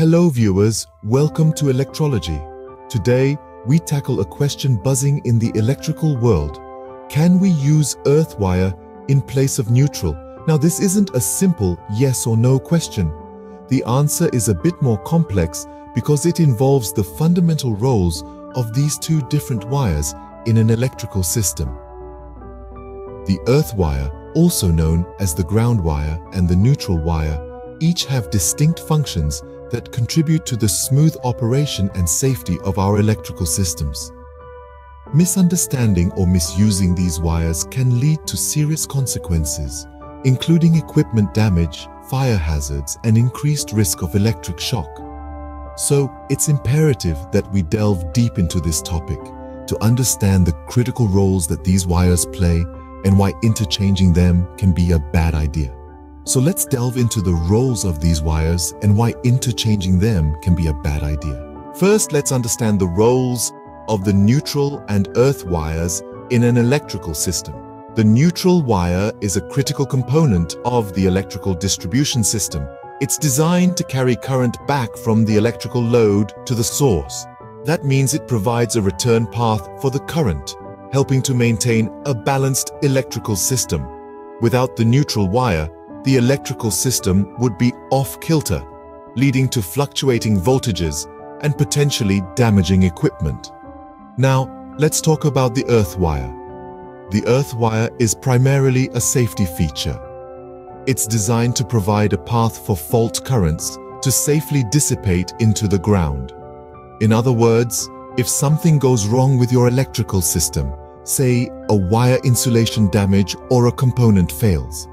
Hello viewers, welcome to Electrology. Today, we tackle a question buzzing in the electrical world. Can we use earth wire in place of neutral? Now this isn't a simple yes or no question. The answer is a bit more complex because it involves the fundamental roles of these two different wires in an electrical system. The earth wire, also known as the ground wire and the neutral wire, each have distinct functions that contribute to the smooth operation and safety of our electrical systems. Misunderstanding or misusing these wires can lead to serious consequences, including equipment damage, fire hazards, and increased risk of electric shock. So, it's imperative that we delve deep into this topic to understand the critical roles that these wires play and why interchanging them can be a bad idea. So let's delve into the roles of these wires and why interchanging them can be a bad idea. First, let's understand the roles of the neutral and earth wires in an electrical system. The neutral wire is a critical component of the electrical distribution system. It's designed to carry current back from the electrical load to the source. That means it provides a return path for the current, helping to maintain a balanced electrical system. Without the neutral wire, the electrical system would be off-kilter, leading to fluctuating voltages and potentially damaging equipment. Now, let's talk about the earth wire. The earth wire is primarily a safety feature. It's designed to provide a path for fault currents to safely dissipate into the ground. In other words, if something goes wrong with your electrical system, say a wire insulation damage or a component fails,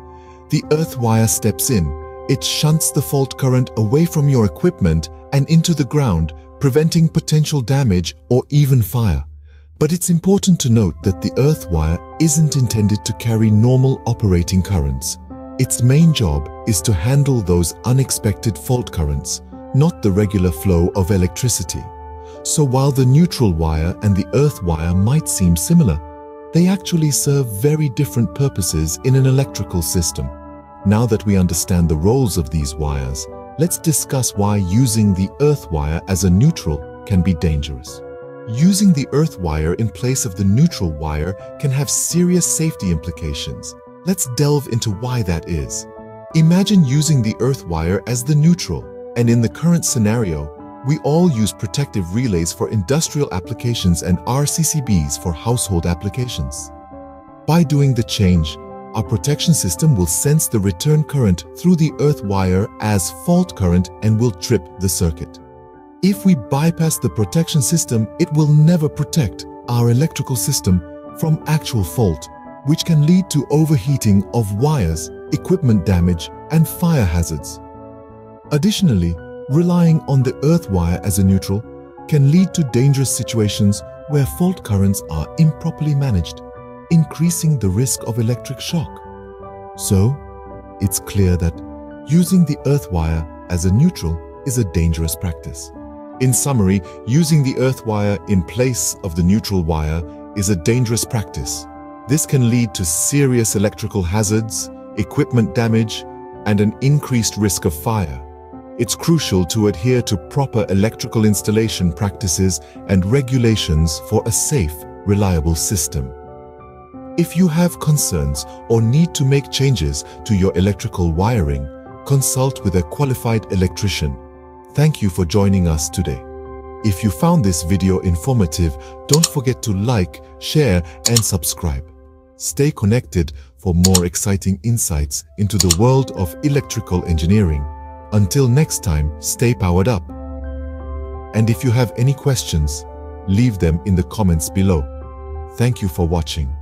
the earth wire steps in. It shunts the fault current away from your equipment and into the ground, preventing potential damage or even fire. But it's important to note that the earth wire isn't intended to carry normal operating currents. Its main job is to handle those unexpected fault currents, not the regular flow of electricity. So while the neutral wire and the earth wire might seem similar, they actually serve very different purposes in an electrical system. Now that we understand the roles of these wires, let's discuss why using the earth wire as a neutral can be dangerous. Using the earth wire in place of the neutral wire can have serious safety implications. Let's delve into why that is. Imagine using the earth wire as the neutral, and in the current scenario, we all use protective relays for industrial applications and RCCBs for household applications. By doing the change, our protection system will sense the return current through the earth wire as fault current and will trip the circuit. If we bypass the protection system, it will never protect our electrical system from actual fault, which can lead to overheating of wires, equipment damage, and fire hazards. Additionally, relying on the earth wire as a neutral can lead to dangerous situations where fault currents are improperly managed increasing the risk of electric shock. So, it's clear that using the earth wire as a neutral is a dangerous practice. In summary, using the earth wire in place of the neutral wire is a dangerous practice. This can lead to serious electrical hazards, equipment damage, and an increased risk of fire. It's crucial to adhere to proper electrical installation practices and regulations for a safe, reliable system. If you have concerns or need to make changes to your electrical wiring, consult with a qualified electrician. Thank you for joining us today. If you found this video informative, don't forget to like, share and subscribe. Stay connected for more exciting insights into the world of electrical engineering. Until next time, stay powered up. And if you have any questions, leave them in the comments below. Thank you for watching.